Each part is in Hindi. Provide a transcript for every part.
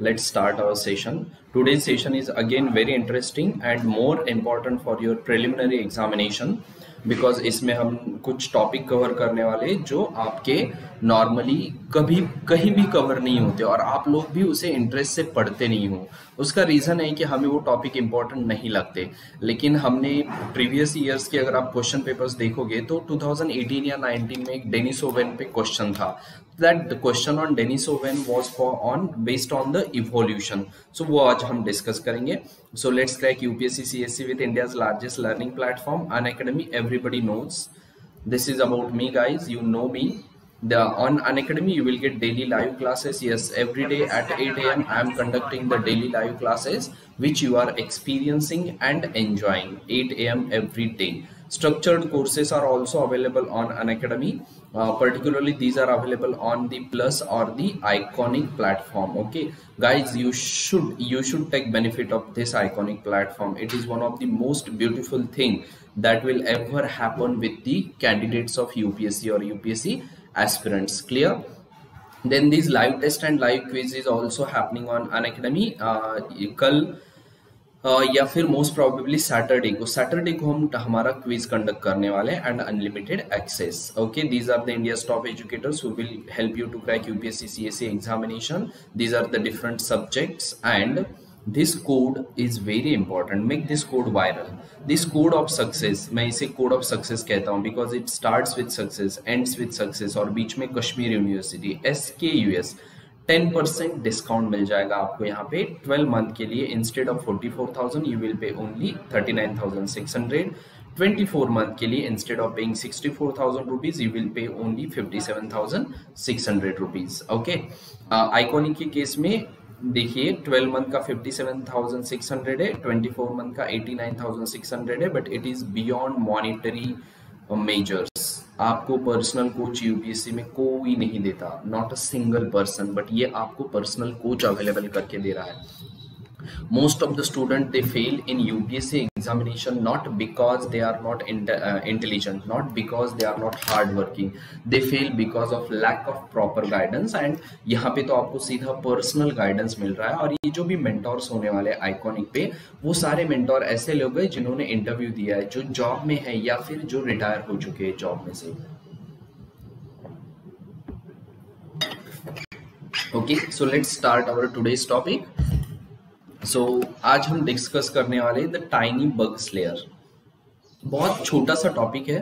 let's start our session. Today's session is again very interesting and more important for your preliminary examination because इसमें हम कुछ टॉपिक कवर करने वाले जो आपके नॉर्मली कभी, कहीं भी कवर नहीं होते और आप लोग भी उसे इंटरेस्ट से पढ़ते नहीं हो। उसका रीज़न है कि हमें वो टॉपिक इंपॉर्टेंट नहीं लगते। लेकिन हमने प्रीवियस ईयर्स के अगर आप क्वेश्चन पेपर्स देखोगे तो 2018 या 19 में एक डेनिस ओवेन पे क्वेश्चन था। That question on Dennis Owen was for on based on the evolution so वो आज हम डिस्कस करेंगे। So let's crack U P S C C S C with India's largest learning platform Unacademy everybody notes this is about me guys you know me The on an academy you will get daily live classes. Yes, every day at 8 a.m. I am conducting the daily live classes which you are experiencing and enjoying. 8 a.m. every day. Structured courses are also available on Unacademy. Uh, particularly these are available on the plus or the iconic platform okay guys you should you should take benefit of this iconic platform it is one of the most beautiful thing that will ever happen with the candidates of upsc or upsc aspirants clear? Then these live test and live quiz is also happening on an academy uh, kal या फिर मोस्ट प्रोबेबली सैटरडे को। सैटरडे को हम हमारा क्विज कंडक्ट करने वाले and unlimited access okay these are the India top educators who will help you to crack UPSC CSC examination these are the different subjects and this code is very important make this code viral this code of success मैं इसे कोड ऑफ़ सक्सेस कहता हूँ because it start with success ends with success, और बीच में Kashmir university S K U S ten percent discount मिल जाएगा आपको यहाँ पे ट्वेल्व मंथ के लिए. Instead of forty four thousand you will pay only thirty nine thousand six hundred twenty four month के लिए instead of paying sixty four thousand rupees you will pay only fifty seven thousand six hundred rupees okay iconic case में देखिए 12 मंथ का 57,600 है 24 मंथ का 89,600 है but it is beyond monetary measures आपको पर्सनल कोच यूपीएससी में कोई नहीं देता not a single person but ये आपको पर्सनल कोच अवेलेबल करके दे रहा है। Most of the student they fail in UPSC examination not because they are not in, uh, intelligent not because they are not hard working they fail because of lack of proper guidance and यहाँ पे तो आपको सीधा पर्सनल गाइडेंस मिल रहा है और ये जो भी मेंटोर्स होने वाले आइकॉनिक पे वो सारे मेंटोर ऐसे लोग हैं जिन्होंने इंटरव्यू दिया है जो जॉब में है या फिर जो रिटायर हो चुके हैं जॉब में से okay so let's start our today's topic so so, आज हम डिस्कस करने वाले द टाइनी बग स्लेयर बहुत छोटा सा टॉपिक है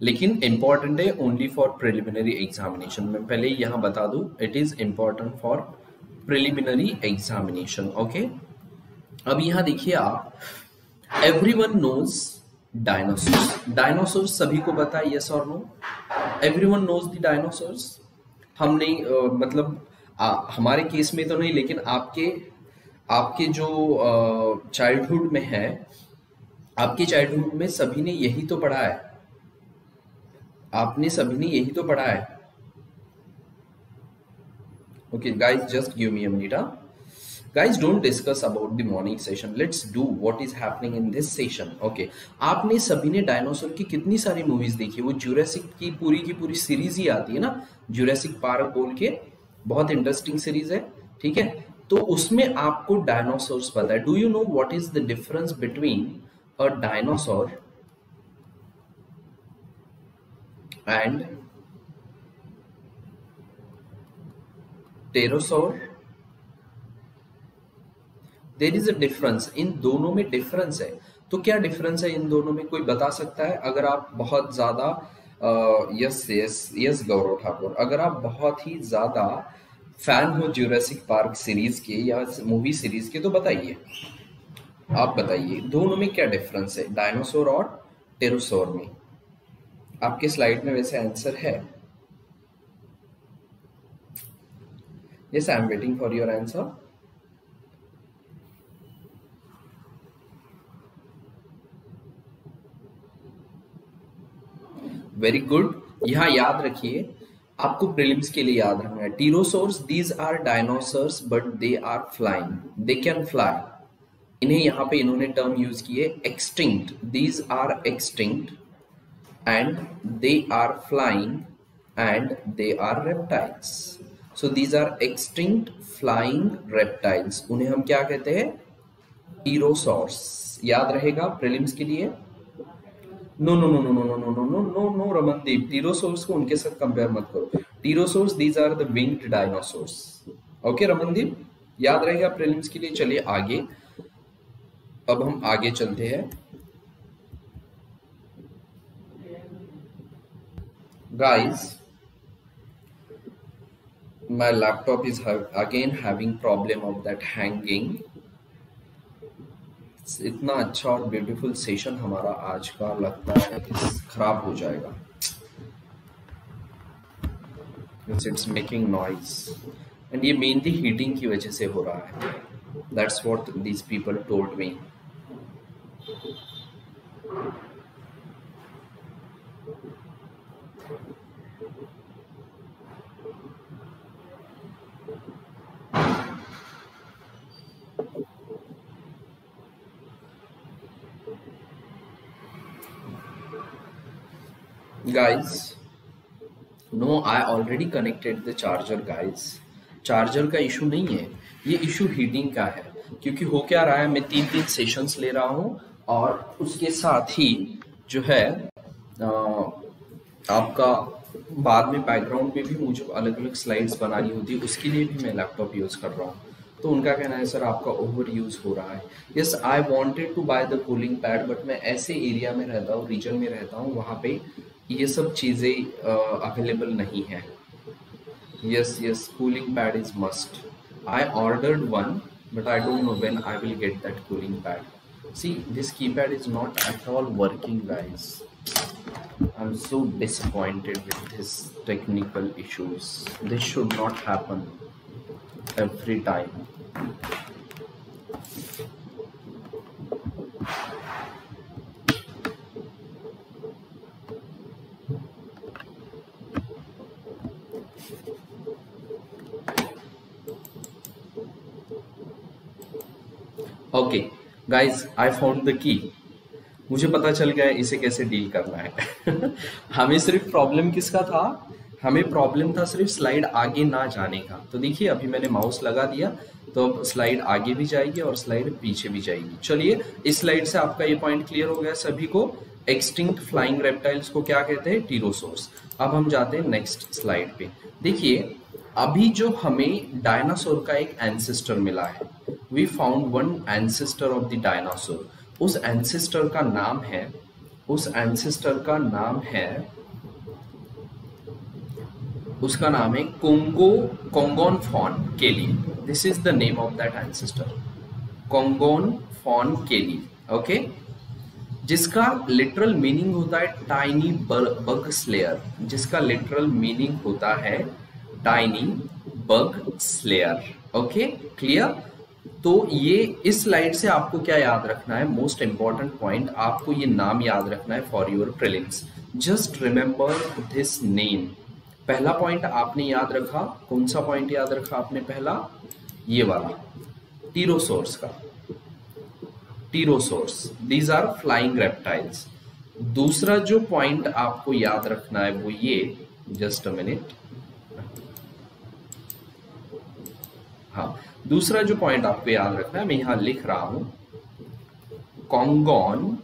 लेकिन इंपॉर्टेंट है ओनली फॉर प्रिलिमिनरी एग्जामिनेशन मैं पहले यहाँ बता दूँ it is important for preliminary examination okay अब यहाँ देखिए आप every one knows dinosaur dinosaur सभी को पता है यस और no everyone knows the dinosaurs हम नहीं uh, मतलब आ, हमारे केस में तो नहीं लेकिन आपके आपके जो चाइल्डहुड में है, आपके चाइल्डहुड में सभी ने यही तो पढ़ा है? आपने सभी ने यही तो पढ़ा है? Okay guys just give me a minute guys, don't discuss about the morning session. Let's do what is happening in this session. Okay, आपने सभी ने डायनासोर की कितनी सारी मूवीज़ देखी? वो जुरासिक की पूरी की पूरी सीरीज़ ही आती है ना? जुरासिक पार्क बोल के, बहुत इंटरेस्टिंग सीरीज़ है, ठीक है? तो उसमें आपको डायनासोर्स पता है। Do you know what is the difference between a dinosaur and pterosaur there is a difference in दोनों में डिफरेंस है। तो क्या डिफरेंस है इन दोनों में? कोई बता सकता है? अगर आप बहुत ज़्यादा yes yes yes Gaurav Thakur, अगर आप बहुत ही ज़्यादा फ़ैन हो ज्यूरासिक पार्क सीरीज़ के या मूवी सीरीज़ के तो बताइए। आप बताइए, दोनों में क्या डिफरेंस है? डायनासोर और टेरोसोर में। आपके स्लाइड में वैसे आंसर है। Yes I am waiting for your answer very good यहाँ याद रखिए आपको प्रीलिम्स के लिए याद रखना है। Pterosaurs these are dinosaurs but they are flying they can fly इन्हें यहाँ पे इन्होंने टर्म यूज़ किए extinct these are extinct and they are flying and they are reptiles so these are extinct flying reptiles उन्हें हम क्या कहते हैं? टीरोसॉर्स याद रहेगा प्रीलिम्स के लिए? No no no no no no no no no no no Ramandeep pterosaurs को उनके साथ कंपेयर मत करो pterosaurs these are the winged dinosaurs okay Ramandeep याद रहेगा प्रीलिम्स के लिए चलिए आगे अब हम आगे चलते हैं my laptop is have, again having problem of that hanging इतना अच्छा और ब्यूटीफुल सेशन हमारा आज का लगता है खराब हो जाएगा। इट्स मेकिंग नॉइज़ एंड ये मेनली हीटिंग की वजह से हो रहा है। That's what these people told me guys. No i already connected the charger guys. Charger का इशू नहीं है. ये इशू हीटिंग का है. क्योंकि हो क्या रहा है? मैं तीन तीन सेशंस ले रहा हूँ और उसके साथ ही जो है आ, आपका बाद में बैकग्राउंड में भी मुझे अलग अलग स्लाइड्स बनानी होती है. उसके लिए भी मैं लैपटॉप यूज़ कर रहा हूँ. तो उनका कहना है सर आपका ओवर यूज़ हो रहा है. Yes I wanted to buy the cooling pad but मैं ऐसे एरिया में रहता हूँ रीजन में रहता हूँ वहाँ पे ये सब चीज़ें अवेलेबल नहीं है। Yes yes cooling pad is must I ordered one but I don't know when I will get that cooling pad see this key pad is not at all working guys I am so disappointed with this technical issues this should not happen every time okay guys I found the key मुझे पता चल गया इसे कैसे डील करना है। हमें सिर्फ़ प्रॉब्लम किसका था? हमें प्रॉब्लम था सिर्फ़ स्लाइड आगे ना जाने का। तो देखिए, अभी मैंने माउस लगा दिया तो अब स्लाइड आगे भी जाएगी और स्लाइड पीछे भी जाएगी। चलिए, इस स्लाइड से आपका ये पॉइंट क्लियर हो गया सभी को। एक्सटिंक्ट फ्लाइंग रेप्टाइल्स को क्या कहते हैं? टीरोसोर्स अब हम जाते हैं नेक्स्ट स्लाइड पे। देखिए, अभी जो हमें डायनासोर का एक एंसेस्टर मिला है we found one ancestor of the dinosaur उस एंसेस्टर का नाम है, उस एंसेस्टर का नाम है, उसका नाम है Kongo Kongonaphon kely this is the name of that ancestor Kongonaphon kely okay जिसका लिटरल मीनिंग होता है टाइनी बग स्लेयर जिसका लिटरल मीनिंग होता है tiny bug slayer okay clear तो ये इस स्लाइड से आपको क्या याद रखना है? मोस्ट इंपॉर्टेंट पॉइंट आपको ये नाम याद रखना है for your prelims just remember this name पहला पॉइंट आपने याद रखा? कौन सा पॉइंट याद रखा आपने पहला? ये वाला. टीरोसोर्स का. Pterosaurs these are flying reptiles दूसरा जो पॉइंट आपको याद रखना है वो ये. जस्ट अ मिनट हाँ. दूसरा जो पॉइंट आपको याद रखना है, मैं यहाँ लिख रहा हूँ कॉन्गॉन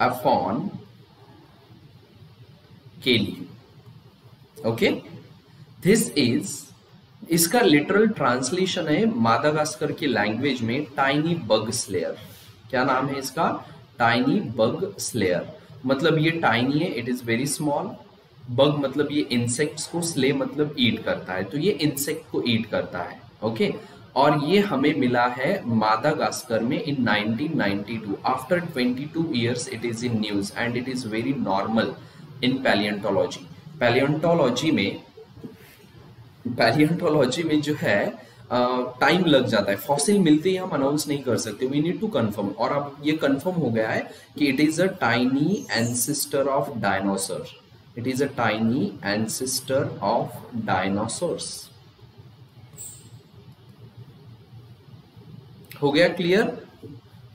अफॉन केली ओके दिस इज़ इसका लिटरल ट्रांसलेशन है मादागास्कर की लैंग्वेज में टाइनी बग स्लेयर क्या नाम है इसका? टाइनी बग स्लेयर मतलब ये टाइनी है it is very small bug मतलब ये इंसेक्ट्स को स्ले मतलब ईट करता है तो ये इंसेक्ट को ईट करता है ओके और ये हमें मिला है मादागास्कर में in 1992 after 22 years it is in news and it is very normal in palaeontology palaeontology में पैलियंटोलॉजी में जो है टाइम uh, लग जाता है। फॉसिल मिलते ही हम अनाउंस नहीं कर सकते वी नीड टू कंफर्म और अब ये कंफर्म हो गया है कि it is a tiny ancestor of dinosaur It is a tiny ancestor of dinosaurs. हो गया clear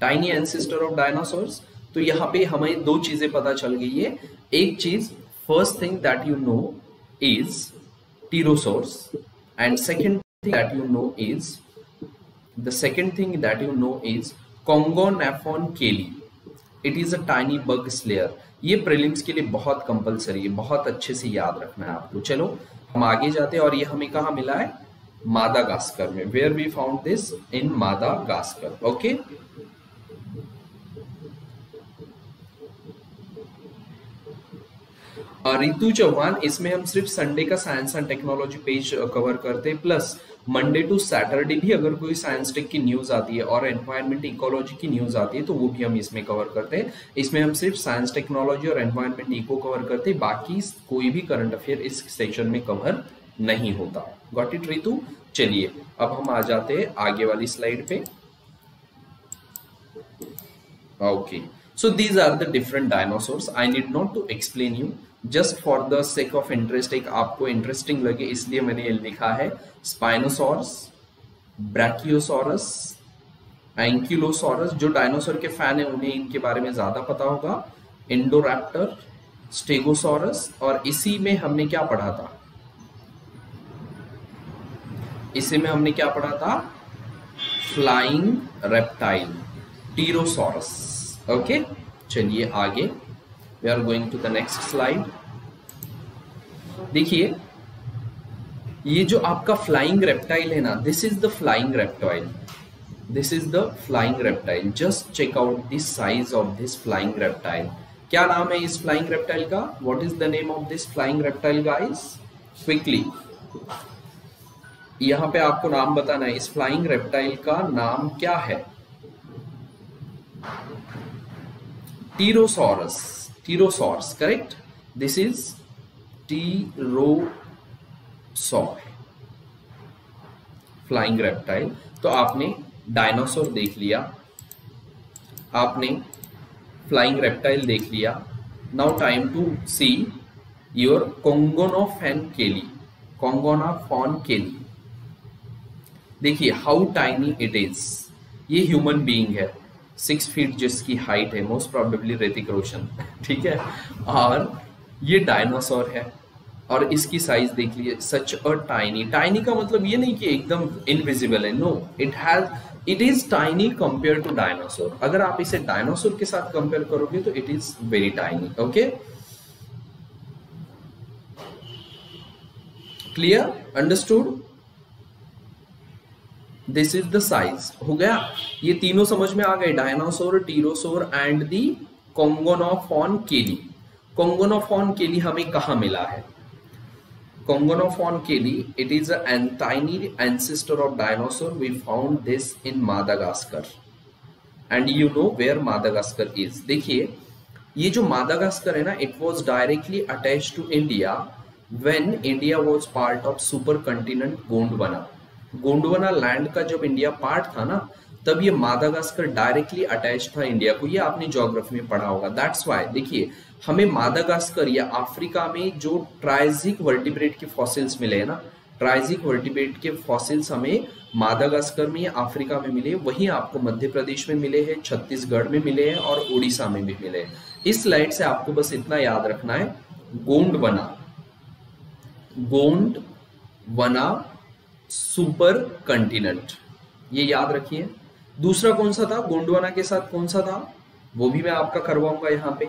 tiny ancestor of dinosaurs तो यहाँ पे हमें दो चीज़ें पता चल गई है। एक चीज़ first thing that you know is pterosaurs and second thing that you know is the second thing that you know is Kongonaphon kelyi it is a tiny bug slayer ये प्रीलिम्स के लिए बहुत कंपलसरी है, बहुत अच्छे से याद रखना है आपको। चलो, हम आगे जाते हैं और ये हमें कहा मिला है? मादा गास्कर में। Where we found this in Madagascar okay Ritu Chauhan, इसमें हम सिर्फ़ संडे का science and technology page cover करते हैं प्लस मंडे टू सैटरडे भी अगर कोई साइंस टेक की न्यूज़ आती है और एनवायरमेंट इकोलॉजी की न्यूज़ आती है तो वो भी हम इसमें कवर करते हैं। इसमें हम सिर्फ़ साइंस टेक्नोलॉजी और एनवायरमेंट इको कवर करते हैं, बाकी कोई भी करंट अफेयर इस सेक्शन में कवर नहीं होता। Got it Ritu? चलिए, अब हम आ जाते हैं आगे वाली स्लाइड पे। Okay so these are the different dinosaurs I need not to explain you just for the sake of interest एक आपको इंटरेस्टिंग लगे, इसलिए मैंने ये लिखा है स्पाइनोसॉरस ब्रैकियोसॉरस एंक्यूलोसॉरस जो डायनासोर के फ़ैन है, उन्हें इनके बारे में ज़्यादा पता होगा इंडोरैप्टर स्टेगोसॉरस और इसी में हमने क्या पढ़ा था? इसी में हमने क्या पढ़ा था? फ्लाइंग रेप्टाइल टीरोसॉरस ओके चलिए आगे। We are going to the next slide देखिए, ये जो आपका फ्लाइंग रेप्टाइल है ना this is the flying reptile this is the flying reptile just check out this size of this flying reptile क्या नाम है इस फ्लाइंग रेप्टाइल का? What is the name of this flying reptile guys quickly यहाँ पे आपको नाम बताना है, इस फ्लाइंग रेप्टाइल का नाम क्या है? Pterosaurus pterosaurs correct this is pterosaur flying reptile तो आपने डायनासोर देख लिया। आपने फ्लाइंग रेप्टाइल देख लिया। Now time to see your Kongonaphon kelyi Kongonaphon kelyi देखिए हाउ टाइनी इट इज़ ये ह्यूमन बीइंग है। सिक्स फीट जिसकी हाइट है मोस्ट प्रोबेबली ऋतिक रोशन, ठीक है? और ये डायनासोर है। और इसकी साइज़ देख लीजिए सच अ टाइनी टाइनी का मतलब ये नहीं कि एकदम इनविजिबल है no it has it is tiny compare to dinosaur अगर आप इसे डायनासोर के साथ कंपेयर करोगे तो it is very tiny okay clear understood this is the size हो गया? ये तीनों समझ में आ गए। डायनासोर टीरोसोर एंड दी कोंगोनोफॉन केली कोंगोनोफॉन केली हमें कहा मिला है? Kongonaphon kelyi it is tiny ancestor of dinosaur. We found this in madagascar. And you know where madagascar is. देखिए, ये जो मादागास्कर है ना it was directly attach to India when India was part of supercontinent Gondwana Gondwana land का जब इंडिया पार्ट था ना, तब ये मादागास्कर डायरेक्टली अटैच था इंडिया को। ये आपने ज्योग्राफी में पढ़ा होगा। दैट्स वाई देखिए, हमें मादागास्कर या अफ्रीका में जो ट्राइजिक वर्टिब्रेट के फॉसिल्स मिले हैं ना ट्राइजिक वर्टिब्रेट के फॉसिल्स हमें मादागास्कर में या अफ्रीका में मिले। वहीं आपको मध्य प्रदेश में मिले हैं, छत्तीसगढ़ में मिले हैं और उड़ीसा में भी मिले हैं। इस स्लाइड से आपको बस इतना याद रखना है गोंड वना गोंड वना सुपर कंटिनेंट। ये याद रखिए। दूसरा कौन सा था? गोंडवाना के साथ कौन सा था? वो भी मैं आपका करवाऊँगा यहाँ पे।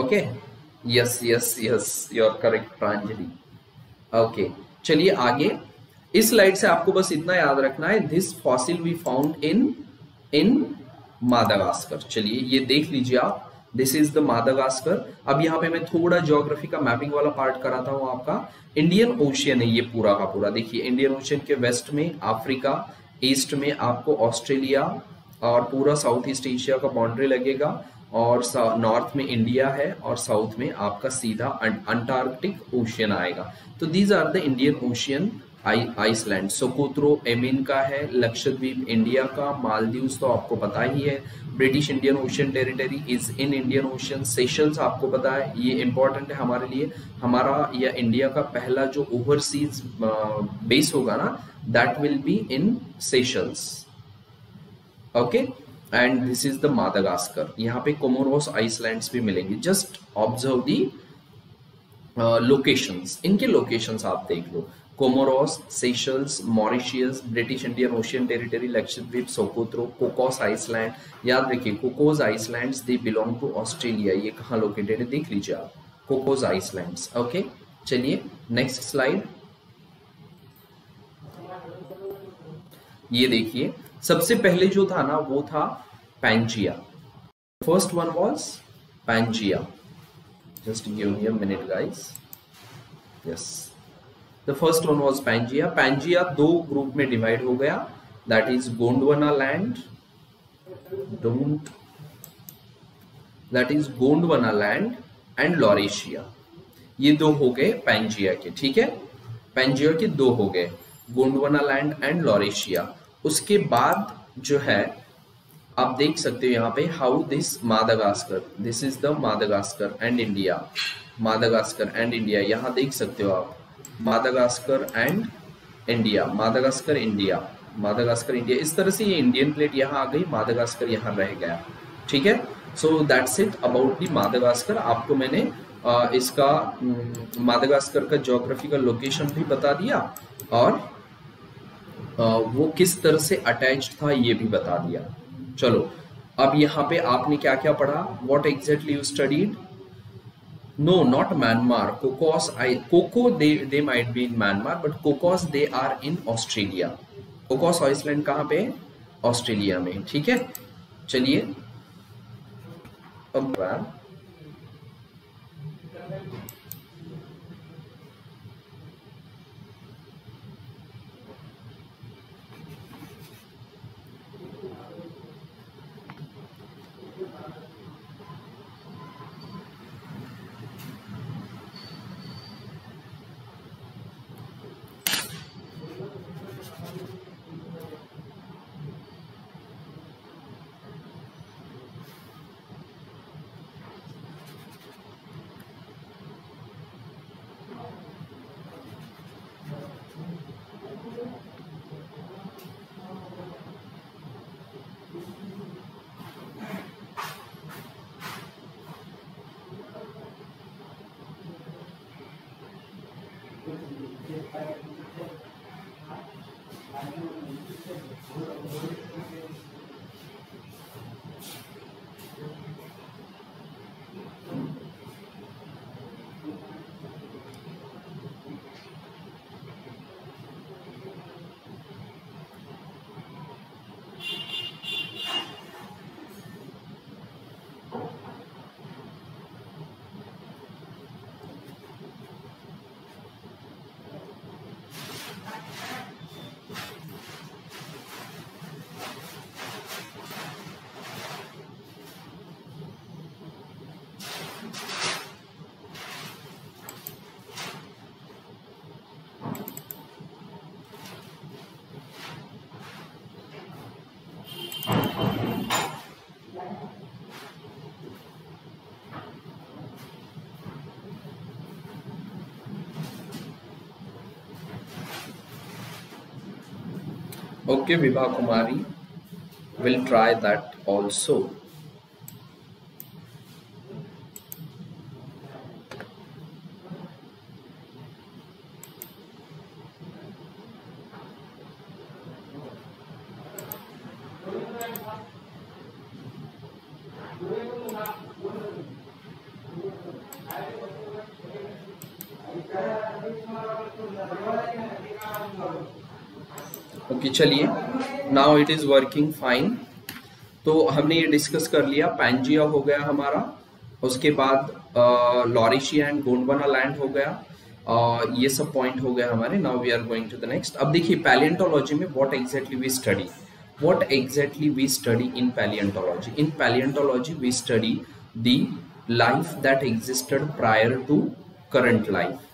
Okay? Yes yes yes your correct Pranjali. Okay, चलिए आगे। इस स्लाइड से आपको बस इतना याद रखना है। This fossil we found in in Madagascar. चलिए, ये देख लीजिए आप। दिस इज़ द मादागास्कर अब यहाँ पे मैं थोड़ा ज्योग्राफी का मैपिंग वाला पार्ट कराता हूँ आपका। इंडियन ओशियन है ये पूरा का पूरा। देखिए इंडियन ओशियन के वेस्ट में अफ्रीका ईस्ट में आपको ऑस्ट्रेलिया और पूरा साउथ ईस्ट एशिया का बाउंड्री लगेगा और नॉर्थ में इंडिया है और साउथ में आपका सीधा अंटार्कटिक ओशियन आएगा। तो these are the Indian Ocean island Socotra amine का है लक्षद्वीप इंडिया का मालदीव तो आपको पता ही है। British Indian Ocean Territory is in Indian Ocean Seychelles आपको पता है, ये इंपॉर्टेंट है हमारे लिए। हमारा या इंडिया का पहला जो ओवरसीज बेस होगा ना that will be in Seychelles okay and this is the Madagascar यहाँ पे कोमोरोस आइसलैंड्स भी मिलेंगे। जस्ट ऑब्ज़र्व दी लोकेशंस इनके लोकेशंस आप देख लो। Comoros Seychelles Mauritius British Indian Ocean Territory Lakshadweep Socotra Cocos island याद रखिए Cocos island they belong to Australia ये कहाँ लोकेटेड है? देख लीजिए आप कोकोस आइसलैंड ओके चलिए नेक्स्ट स्लाइड ये देखिए, सबसे पहले जो था ना, वो था Pangaea first one was Pangaea just give minute guys yes first one was Pangaea Pangaea दो ग्रुप में डिवाइड हो गया. That is Gondwana land don't that is Gondwana land and Laurasia ये दो हो गए पैंजिया के, ठीक है? पैंजिया के दो हो गए गोंडवना लैंड एंड लॉरेशिया उसके बाद जो है, आप देख सकते हो यहाँ पे how this Madagascar this is the Madagascar and India Madagascar and India यहाँ देख सकते हो आप. Madagascar and India Madagascar India Madagascar India इस तरह से ये इंडियन प्लेट यहाँ आ गई मादागास्कर यहाँ रह गया। ठीक है? So that's it about the Madagascar आपको मैंने आ, इसका मादागास्कर का जोग्राफिकल लोकेशन भी बता दिया और आ, वो किस तरह से अटैच था ये भी बता दिया। चलो अब यहाँ पे आपने क्या क्या पढ़ा? What exactly you studied No, not Myanmar. Cocos, I Coco they they might be in Myanmar, but Cocos they are in Australia. Cocos Island कहाँ पे ऑस्ट्रेलिया में ठीक है चलिए अब okay Vibha Kumari will try that also okay चलिए now it is working fine तो हमने ये डिस्कस कर लिया पैंजिया हो गया हमारा उसके बाद लॉरिशिया एंड गोंडवाना लैंड हो गया uh, ये सब पॉइंट हो गया हमारे now we are going to the next अब देखिए पैलियंटोलॉजी में what exactly we study what exactly we study in paleontology? In paleontology we study the life that existed prior to current life.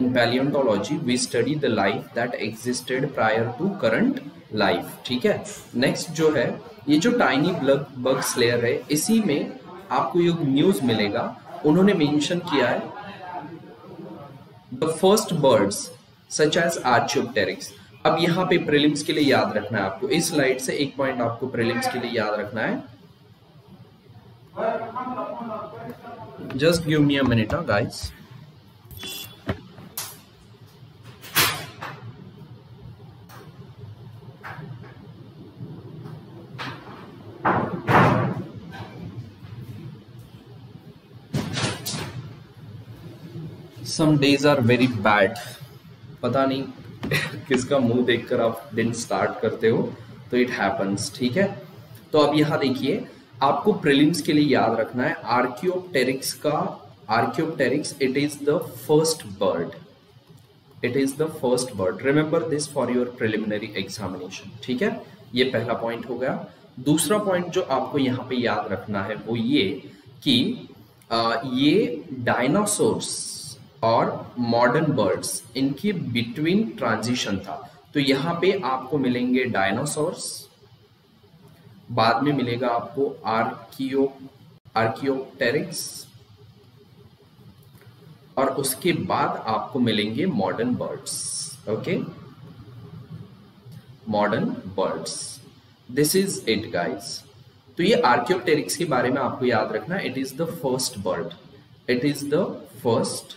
Paleontology, we study the life that existed prior to current life, ठीक है? नेक्स्ट जो है, ये जो टाइनी ब्लग बग स्लेयर है, इसी में आपको ये न्यूज़ मिलेगा। उन्होंने मेंशन किया है the first birds such as Archaeopteryx अब यहाँ पे प्रीलिम्स के लिए याद रखना है आपको। इस स्लाइड से एक पॉइंट आपको प्रीलिम्स के लिए याद रखना है। Just give me a minute guys some days are very bad पता नहीं किसका मुँह देखकर आप दिन स्टार्ट करते हो तो इट हैपन्स ठीक है? तो अब यहाँ देखिए आपको प्रिलिम्स के लिए याद रखना है आर्कियोप्टेरिक्स का Archaeopteryx it is the first bird it is the first bird remember this for your preliminary examination ठीक है? ये पहला पॉइंट हो गया। दूसरा पॉइंट जो आपको यहाँ पे याद रखना है वो ये कि आ, ये डायनासोर्स और मॉडर्न बर्ड्स इनकी बिटवीन ट्रांजिशन था। तो यहाँ पे आपको मिलेंगे डायनासोर्स बाद में मिलेगा आपको आर्कियो आर्कियोटेरिक्स और उसके बाद आपको मिलेंगे modern birds okay modern birds this is it guys तो ये आर्कियोटेरिक्स के बारे में आपको याद रखना it is the first bird it is the first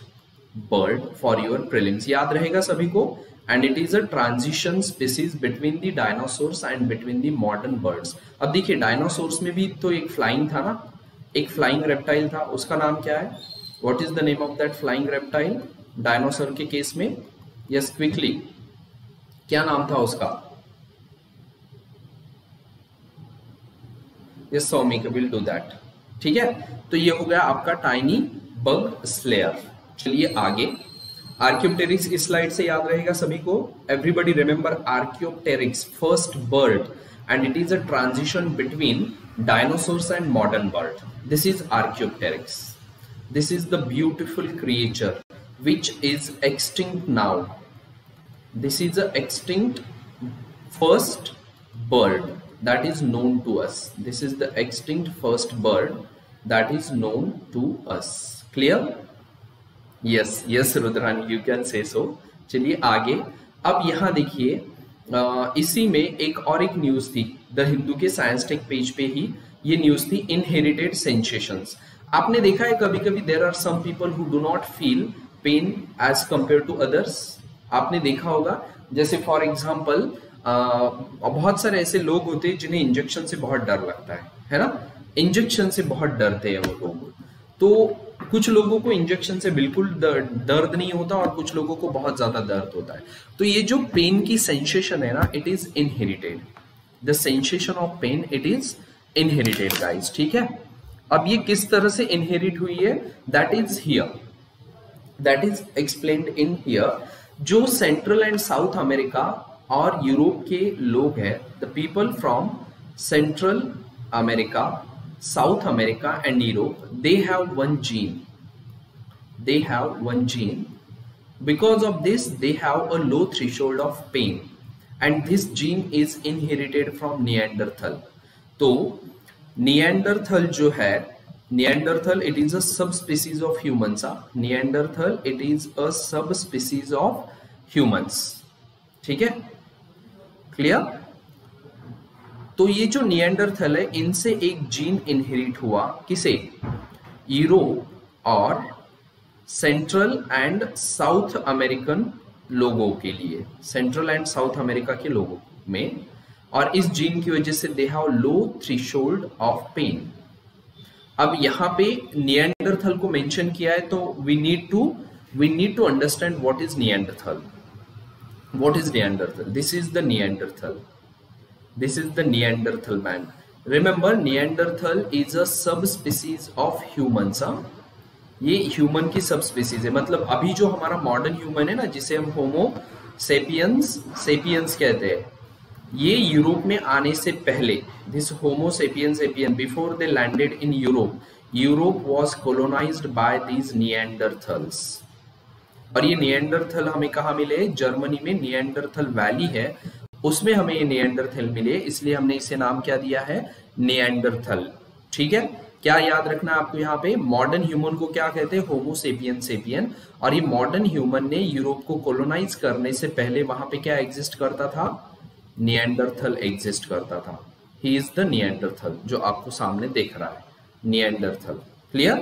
bird for your prelims याद रहेगा सभी को? And it is a transition species between the dinosaurs and between the modern birds अब देखिए डायनासोर्स में भी तो एक फ्लाइंग था ना? एक फ्लाइंग रेप्टाइल था। उसका नाम क्या है? What is the name of that flying reptile dinosaur के केस में? यस क्विकली क्या नाम था उसका? यस सौमिक डू दैट ठीक है? तो ये हो गया आपका टाइनी बग स्लेयर चलिए आगे। आर्क्योप्टेरिक्स इस स्लाइड से याद रहेगा सभी को। Everybody remember Archaeopteryx first bird and it is a transition between dinosaurs and modern bird this is Archaeopteryx this is the beautiful creature which is extinct now this is a extinct first bird that is known to us. This is the extinct first bird that is known to us. Clear? Yes yes Rudran you can say so चलिए आगे। अब यहाँ देखिए इसी में एक और एक न्यूज़ थी द हिंदू के साइंस टेक पेज पे ही ये न्यूज़ थी इनहेरिटेड सेंसेशंस आपने देखा है कभी कभी there are some people who do not feel pain as compare to others आपने देखा होगा, जैसे फॉर एग्ज़ाम्पल बहुत सारे ऐसे लोग होते हैं जिन्हें इंजेक्शन से बहुत डर लगता है है ना? इंजेक्शन से बहुत डरते हैं वो लोग। तो कुछ लोगों को इंजेक्शन से बिल्कुल दर्द नहीं होता और कुछ लोगों को बहुत ज़्यादा दर्द होता है। तो ये जो पेन की सेंसेशन है ना it is inherited the sensation of pain it is inherited guys ठीक है? अब ये किस तरह से इनहेरिट हुई है? That is here that is explain in here जो सेंट्रल एंड साउथ अमेरिका और यूरोप के लोग हैं the people from Central America South America and Europe they have one gene. They have one gene. Because of this, they have a low threshold of pain. And this gene is inherited from Neanderthal. तो Neanderthal जो है Neanderthal it is a subspecies of humans. Neanderthal it is a subspecies of humans. ठीक है क्लियर तो ये जो नियंडरथल है इनसे एक जीन इनहेरिट हुआ किसे यूरोप और सेंट्रल एंड साउथ अमेरिकन लोगों के लिए। सेंट्रल एंड साउथ अमेरिका के लोगों में। और इस जीन की वजह से they have low threshold of pain अब यहाँ पे नियंडरथल को मेंशन किया है तो we need to we need to understand what is Neanderthal what is Neanderthal this is the Neanderthal This is the Neanderthal man. Remember, Neanderthal is a subspecies of humans. हाँ ये ह्यूमन की सब स्पीसीज है। मतलब अभी जो हमारा मॉडर्न ह्यूमन है ना, जिसे हम होमो सेपियंस सेपियंस कहते हैं, ये यूरोप में आने से पहले this Homo sapien sapien before they landed in Europe Europe was colonized by these Neanderthals और ये नियंडरथल हमें कहा मिले? जर्मनी में नियंडरथल वैली है। उसमें हमें ये नियंडरथल मिले, इसलिए हमने इसे नाम क्या दिया है? नियंडरथल ठीक है? क्या याद रखना आपको यहाँ पे? मॉडर्न ह्यूमन को क्या कहते हैं? होमोसेपियन सेपियन और ये मॉडर्न ह्यूमन ने यूरोप को कोलोनाइज करने से पहले वहाँ पे क्या एग्जिस्ट करता था? नियंडरथल एग्जिस्ट करता था। ही इज़ द नियंडरथल जो आपको सामने देख रहा है। नियंडरथल क्लियर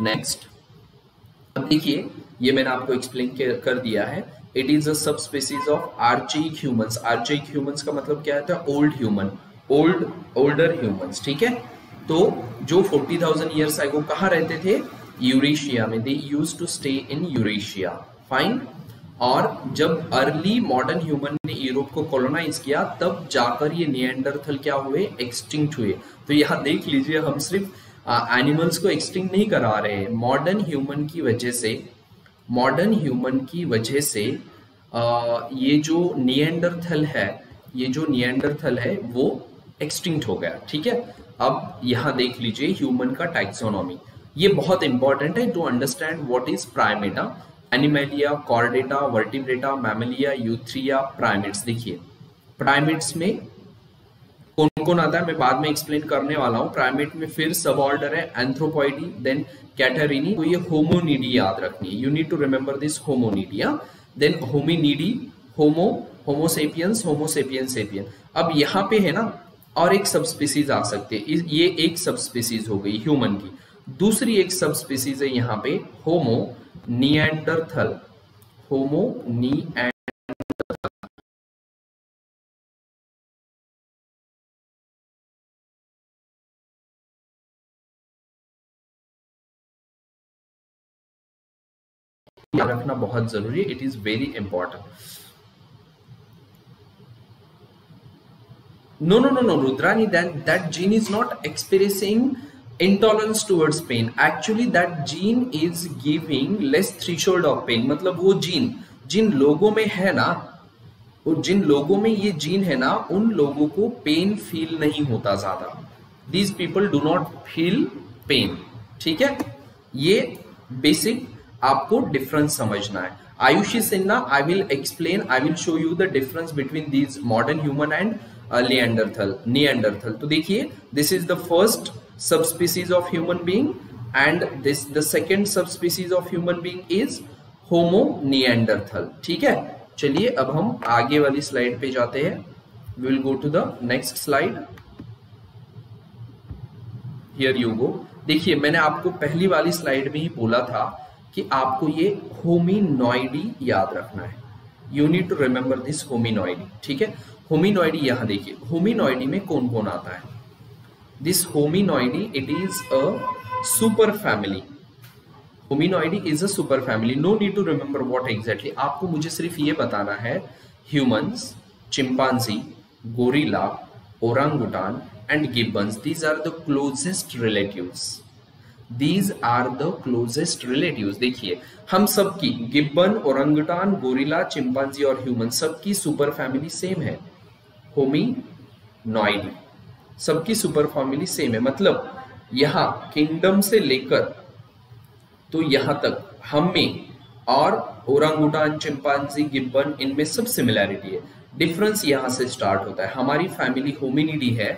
नेक्स्ट अब देखिए, ये मैंने आपको एक्सप्लेन कर दिया है। It is a subspecies of archaic humans archaic humans का मतलब क्या होता है? Old human old older humans ठीक है? तो जो 40,000 इयर्स वो कहाँ रहते थे? यूरेशिया में। They use to stay in Eurasia fine और जब अर्ली मॉडर्न ह्यूमन ने यूरोप को कॉलोनाइज किया तब जाकर ये नियंडरथल क्या हुए? एक्सटिंक्ट हुए। तो यहाँ देख लीजिए हम सिर्फ़ एनिमल्स को एक्सटिंक्ट नहीं करा रहे हैं। मॉडर्न ह्यूमन की वजह से मॉडर्न ह्यूमन की वजह से आ, ये जो नियंडरथल है ये जो नियंडरथल है वो एक्सटिंक्ट हो गया। ठीक है? अब यहाँ देख लीजिए ह्यूमन का टैक्सोनॉमी ये बहुत इंपॉर्टेंट है to understand what is Primata Animalia Chordata Vertebrata Mammalia Eutheria primates देखिए प्राइमेट्स में कौन कौन आता है? मैं बाद में एक्सप्लेन करने वाला हूँ। प्राइमेट में फिर सब ऑर्डर है एंथ्रोपॉइडी देन कैटरिनी तो ये होमोनिडी याद रखनी है। You need to remember this Hominidae then Hominidae Homo Homo sapiens Homo sapien sapien अब यहाँ पे है ना और एक सब स्पीसीज आ सकती है। ये एक सब स्पीसीज हो गई ह्यूमन की। दूसरी एक सब स्पीसीज है यहाँ पे होमो नियंडरथल होमो नी रखना बहुत ज़रूरी है it is very important no no no no, rudrani, that that gene is not experiencing intolerance towards pain. Actually, that gene is giving less threshold of pain. मतलब वो जीन जिन लोगों में है ना और जिन लोगों में ये जीन है ना, उन लोगों को पेन फील नहीं होता ज़्यादा। These people do not feel pain ठीक है? ये बेसिक आपको डिफरेंस समझना है। Ayushi Sinha I will explain I will show you the difference between these modern human and Neanderthal Neanderthal तो देखिए this is the first subspecies of human being and this the second subspecies of human being is Homo Neanderthal ठीक है? चलिए, अब हम आगे वाली स्लाइड पे जाते हैं। Will go to the next slide here you go देखिए, मैंने आपको पहली वाली स्लाइड में ही बोला था कि आपको ये होमिनॉइडी याद रखना है। You need to remember this Hominoidea ठीक है? होमिनॉइडी यहाँ देखिए। होमिनॉइडी में कौन कौन आता है? This Hominoidea it is a super family Hominoidea is a super family no need to remember what exactly आपको मुझे सिर्फ़ ये बताना है humans chimpanzee gorilla orangutan and gibbons these are the closest relatives these are the closest relatives देखिए, हम सबकी, गिब्बन ओरंगटान गोरिला चिंपांजी और ह्यूमन सबकी सुपर फैमिली सेम है। होमिनॉइडी। सबकी सुपर फैमिली सेम है। मतलब यहाँ किंगडम से लेकर तो यहाँ तक, हम में और ओरंगुटान, चिंपांजी, गिब्बन, इनमें सब सिमिलैरिटी है। डिफरेंस यहाँ से स्टार्ट होता है। हमारी फैमिली होमिनिडी है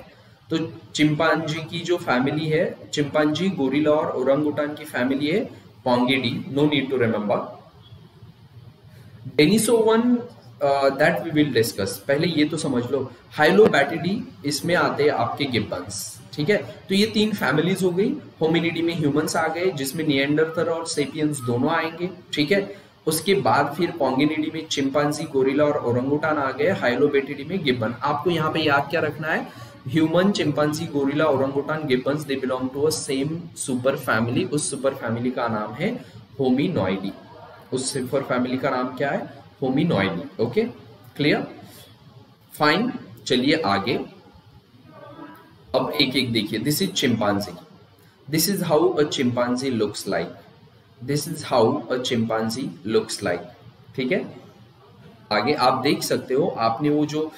तो चिंपांजी की जो फैमिली है, चिंपांजी गोरिला और ओरंगुटान की फैमिली है, Pongidae. No need to remember Denisovan that we will discuss पहले ये तो समझ लो हाइलो हाइलोबैटिडी इसमें आते हैं आपके गिब्बन्स ठीक है? तो ये तीन फैमिलीज़ हो गई होमिनिडी में ह्यूमंस आ गए, जिसमें नियंडरथर और सेपियंस दोनों आएँगे, ठीक है? उसके बाद फिर पोंगिनिडी में चिंपांजी गोरिला और ओरंगुटान आ गए हाइलोबेटिडी में गिब्बन आपको यहाँ पे याद क्या रखना है? Human chimpanzee gorilla orangutan gibbons they belong to a same super family उस सुपर फैमिली का नाम है होमिनॉइडी उस सुपर फैमिली का नाम क्या है? होमिनॉइडी ओके क्लियर फाइन चलिए आगे। अब एक एक देखिए। This is chimpanzee this is how a chimpanzee looks like this is how a chimpanzee looks like ठीक है? आगे आप देख सकते हो, आपने वो जो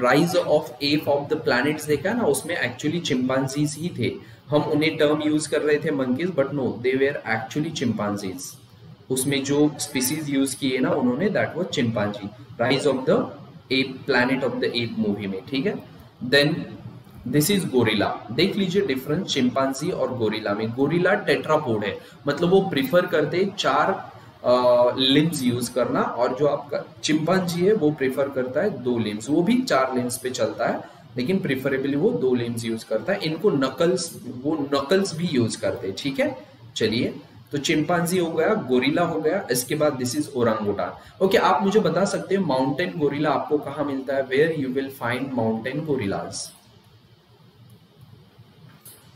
rise of F of the planets देखा ना, उसमें एक्चुअली चिंपांजीज ही थे। हम उन्हें टर्म यूज़ कर रहे थे monkeys but no they were actually chimpanzees उसमें जो स्पीसीज यूज़ किए ना उन्होंने that was chimpanzee rise of the ape planet of the ape movie में, ठीक है? देन दिस इज़ गोरिला देख लीजिए डिफरेंस चिंपांजी और गोरिला में। गोरिला टेट्रापोड है। मतलब वो प्रिफर करते चार लिम्स यूज़ करना और जो आपका चिंपांजी है, वो प्रेफर करता है दो लिम्स वो भी चार लिम्स पे चलता है, लेकिन प्रिफरेबली वो दो लिम्स यूज़ करता है। इनको नकल्स वो नकल्स भी यूज़ करते हैं, ठीक है? चलिए। तो चिंपांजी हो गया गोरिला हो गया, इसके बाद दिस इज़ ओरंगुटान ओके आप मुझे बता सकते हैं माउंटेन गोरिला आपको कहा मिलता है? Where you will find mountain gorillas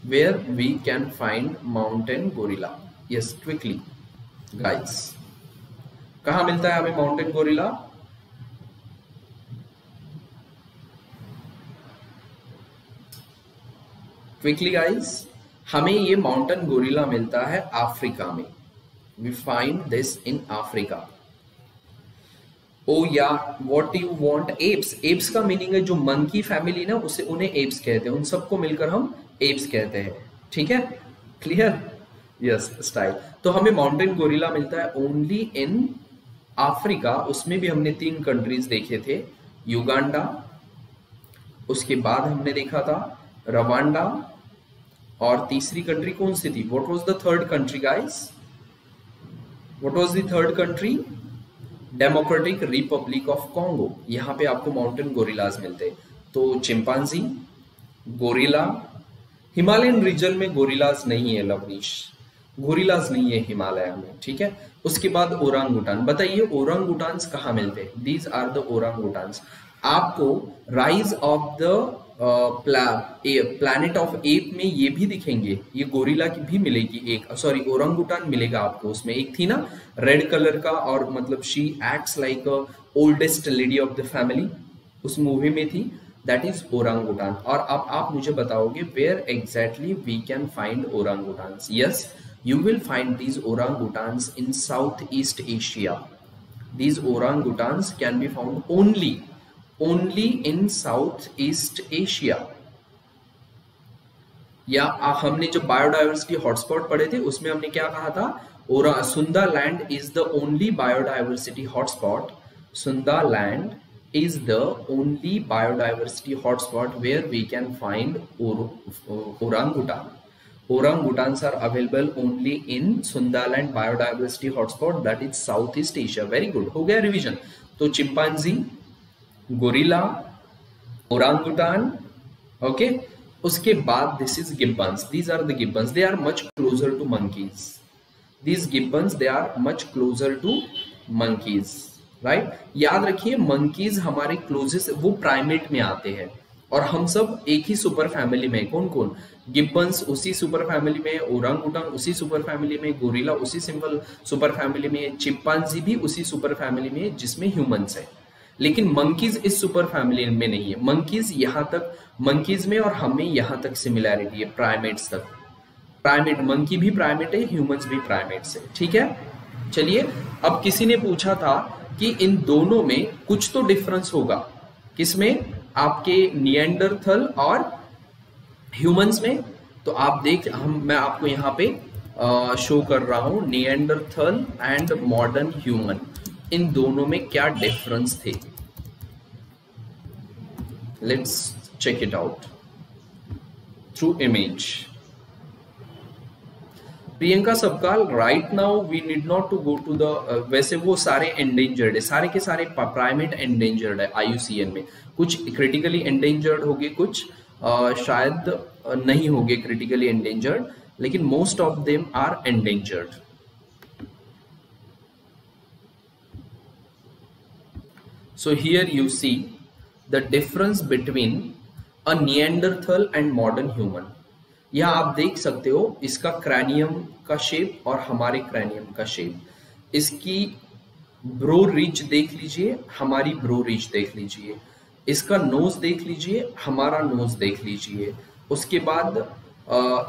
where we can find mountain gorilla yes quickly guys कहा मिलता है हमें माउंटेन गोरिल्ला क्विकली गाइस हमें ये माउंटेन गोरिल्ला मिलता है अफ्रीका में। We find this in Africa. Oh yeah what you want apes apes का मीनिंग है जो मंकी फैमिली ना, उसे उन्हें एप्स कहते हैं। उन सबको मिलकर हम एप्स कहते हैं। ठीक है? क्लियर यस स्टाइल तो हमें माउंटेन गोरिल्ला मिलता है ओनली इन अफ्रीका। उसमें भी हमने तीन कंट्रीज़ देखे थे। युगांडा उसके बाद हमने देखा था रवांडा और तीसरी कंट्री कौन सी थी? What was the third country guys what was the third country Democratic Republic of Congo यहाँ पे आपको माउंटेन गोरिलाज मिलते तो चिंपांजी गोरिला हिमालयन रीजन में गोरिलाज नहीं है लवनीश गोरिलाज नहीं है हिमालय में, ठीक है? उसके बाद ओरांग बताइए ओरंग ओरांग कहाँ मिलते हैं? दीज आर द ओरांग आपको rise of the planet of ape में ये भी दिखेंगे। ये गोरिला की भी मिलेगी एक सॉरी ओरंगुटान मिलेगा आपको उसमें। एक थी ना रेड कलर का और मतलब she acts like oldest lady of the family उस मूवी में थी दैट इज़ ओरंगुटान और अब आप मुझे बताओगे where exactly we can find orangutans yes you will find these these in South East Asia these orangutans can be found only in South East Asia या हमने जो बायोडाइवर्सिटी हॉटस्पॉट पढ़े थे उसमें हमने क्या कहा था और Sunda land is the only biodiversity hotspot Sunda land is the only biodiversity hotspot where we can find or, orangutan. Orangutans are available only in Sundaland biodiversity hotspot that is Southeast Asia. Very good. हो गया रिवीजन तो चिंपांजी गोरिला ओरांगुटान ओके उसके बाद this is gibbons these are the gibbons they are much closer to monkeys these gibbons they are much closer to monkeys right याद रखिए मंकीज हमारे क्लोजेस्ट वो प्राइमेट में आते हैं। और हम सब एक ही सुपर फैमिली में कौन कौन गिब्बन्स उसी सुपर फैमिली में, ओरंगुटान उसी सुपर फैमिली में गोरिला उसी सिंपल सुपर फैमिली में चिंपांजी भी उसी सुपर फैमिली में, जिसमें ह्यूमंस है। लेकिन मंकीज इस सुपर फैमिली में नहीं है। मंकीज यहाँ तक मंकीज में और हमें यहाँ तक सिमिलैरिटी है प्राइमेट्स तक। प्राइमेट मंकी भी प्राइमेट है ह्यूमंस भी प्राइमेट्स है। ठीक है? चलिए, अब किसी ने पूछा था कि इन दोनों में कुछ तो डिफरेंस होगा। किसमें आपके नियंडरथल और ह्यूमंस में। तो आप देख, हम, मैं आपको यहाँ पे शो कर रहा हूँ नियंडरथल एंड मॉडर्न ह्यूमन इन दोनों में क्या डिफरेंस थे? Let's check it out through image Priyanka Sabkal right now we need not to go to the वैसे वो सारे एंडेंजर्ड है सारे के सारे प्राइमेट एंडेंजर्ड है आईयूसीएन में। कुछ क्रिटिकली एंडेंजर्ड हो गए कुछ uh, शायद uh, नहीं गए क्रिटिकली एंडेंजर्ड लेकिन most of them are endangered So here you see the difference between a Neanderthal and modern human. यहाँ आप देख सकते हो, इसका क्रैनियम का शेप और हमारे क्रैनियम का शेप इसकी ब्रो रिच देख लीजिए, हमारी ब्रो रिच देख लीजिए. इसका नोज़ देख लीजिए, हमारा नोज़ देख लीजिए. उसके बाद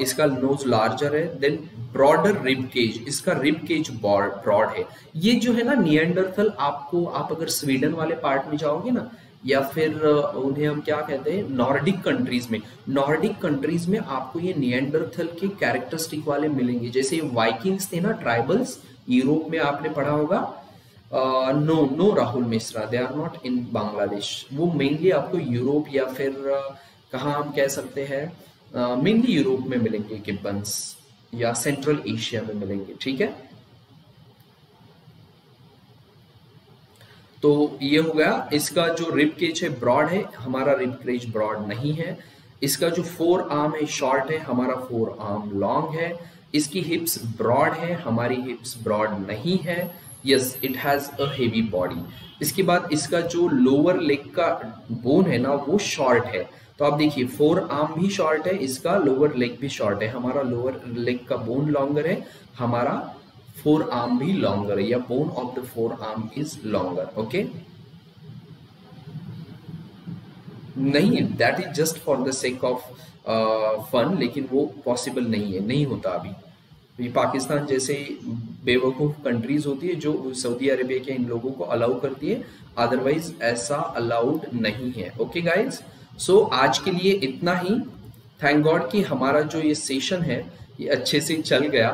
इसका नोज़ लार्जर है देन ब्रॉडर रिब केज इसका रिब केज ब्रॉड है. ये जो है ना नियंडरथल आपको, आप अगर स्वीडन वाले पार्ट में जाओगे ना या फिर उन्हें हम क्या कहते हैं नॉर्डिक कंट्रीज़ में। नॉर्डिक कंट्रीज़ में आपको ये नियंडरथल के कैरेक्टरिस्टिक वाले मिलेंगे। जैसे वाइकिंग्स थे ना ट्राइबल्स यूरोप में आपने पढ़ा होगा। No no Rahul Mishra they are not in Bangladesh. वो मेनली आपको यूरोप या फिर uh, कहा हम कह सकते हैं मेनली यूरोप में मिलेंगे गिब्बन्स या सेंट्रल एशिया में मिलेंगे ठीक है? तो ये हो गया, इसका जो रिप केज है ब्रॉड है, हमारा रिप केज ब्रॉड नहीं है। इसका जो फोर आर्म है शॉर्ट है, हमारा फोर आर्म लॉन्ग है। इसकी हिप्स ब्रॉड है, हमारी हिप्स ब्रॉड नहीं है। Yes it has a heavy body इसके बाद इसका जो लोअर लेग का बोन है ना, वो शॉर्ट है। तो आप देखिए फोर आर्म भी शॉर्ट है, इसका लोअर लेग भी शॉर्ट है। हमारा लोअर लेग का बोन लॉन्गर है, हमारा फोर आर्म भी लॉन्गर है, या of the forearm is longer okay नहीं that is just for the sake of fun लेकिन वो पॉसिबल नहीं है, नहीं होता अभी। ये पाकिस्तान जैसे बेवकूफ़ कंट्रीज़ होती है, जो सऊदी अरेबिया के इन लोगों को अलाउ करती है अदरवाइज़ ऐसा अलाउड नहीं है ओके गाइज़ सो आज के लिए इतना ही। थैंक गॉड कि हमारा जो ये सेशन है, ये अच्छे से चल गया।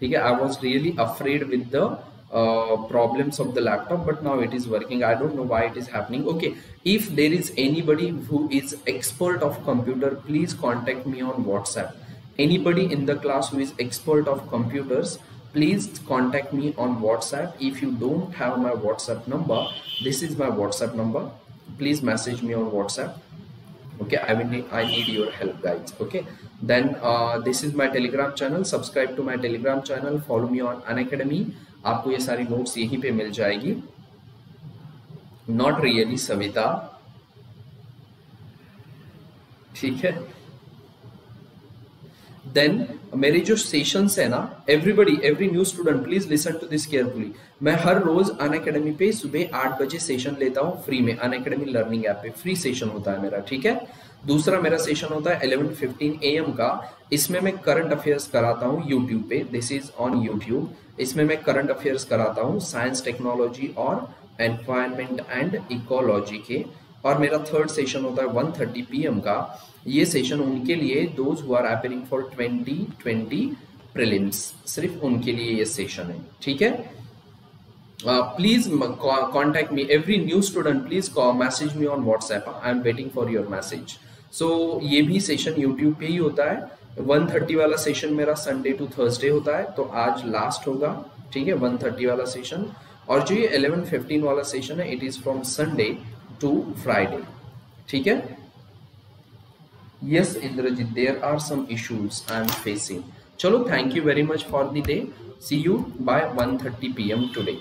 ठीक है I was really afraid with the problems of the laptop but now it is working i don't know why it is happening okay if there is anybody who is expert of computer please contact me on whatsapp anybody in the class who is expert of computers please contact me on whatsapp if you don't have my whatsapp number this is my whatsapp number please message me on whatsapp Okay i will need i need your help guys okay then uh, this is my telegram channel subscribe to my telegram channel follow me on an academy आपको ये सारी नोट्स यहीं पे मिल जाएगी नॉट रियली सविता ठीक है देन मेरे जो सेशंस है ना everybody every new student please listen to this carefully मैं हर रोज अन अकेडमी पे सुबह आठ बजे सेशन लेता हूँ फ्री में, अन अकेडमी लर्निंग ऐप पे. फ्री सेशन होता है मेरा, ठीक है? दूसरा मेरा सेशन होता है इलेवन फिफ्टीन ए एम का. इसमें मैं करंट अफेयर्स कराता हूँ यूट्यूब पे. दिस इज़ ऑन यूट्यूब इसमें मैं करंट अफेयर्स कराता हूँ साइंस टेक्नोलॉजी और एनवायरमेंट एंड इकोलॉजी के. और मेरा थर्ड सेशन होता है वन थर्टी पी का। ये सेशन उनके लिए those who are appearing for 2020 prelims सिर्फ़ उनके लिए ये सेशन है, ठीक है? Please contact me every new student please message me on WhatsApp I am waiting for your message so ये भी सेशन यूट्यूब पे ही होता है। 130 वाला सेशन मेरा संडे टू थर्सडे होता है तो आज लास्ट होगा, ठीक है? 130 वाला सेशन और जो ये 11:15 वाला सेशन है it is from Sunday to Friday ठीक है? Yes Indrajit there are some issues I am facing चलो thank you very much for the day see you bye P M today